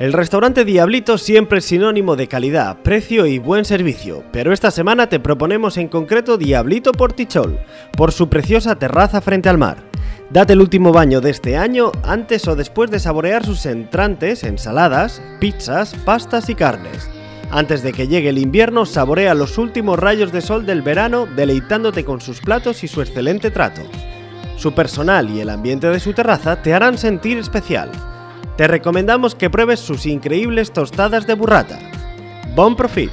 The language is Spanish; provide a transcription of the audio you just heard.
El restaurante Diablito siempre es sinónimo de calidad, precio y buen servicio, pero esta semana te proponemos en concreto Diablito Portichol, por su preciosa terraza frente al mar. Date el último baño de este año antes o después de saborear sus entrantes, ensaladas, pizzas, pastas y carnes. Antes de que llegue el invierno, saborea los últimos rayos de sol del verano deleitándote con sus platos y su excelente trato. Su personal y el ambiente de su terraza te harán sentir especial te recomendamos que pruebes sus increíbles tostadas de burrata. Bon profit!